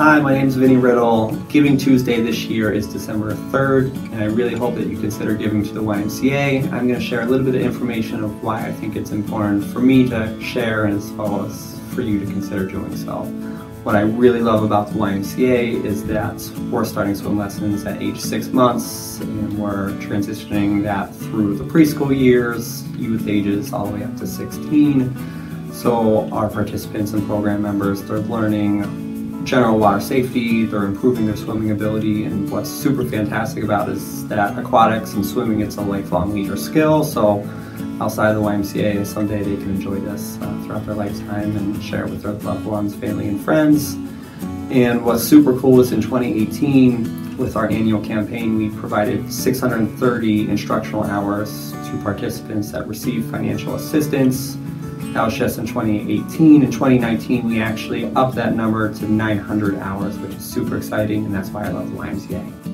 Hi, my name is Vinny Riddle. Giving Tuesday this year is December 3rd, and I really hope that you consider giving to the YMCA. I'm going to share a little bit of information of why I think it's important for me to share and as well as for you to consider doing so. What I really love about the YMCA is that we're starting swim lessons at age six months and we're transitioning that through the preschool years, youth ages all the way up to 16. So our participants and program members, they're learning general water safety, they're improving their swimming ability, and what's super fantastic about is that aquatics and swimming, it's a lifelong leisure skill, so outside of the YMCA, someday they can enjoy this uh, throughout their lifetime and share it with their loved ones, family, and friends. And what's super cool is in 2018, with our annual campaign, we provided 630 instructional hours to participants that received financial assistance just in 2018. In 2019, we actually upped that number to 900 hours, which is super exciting, and that's why I love the YMCA.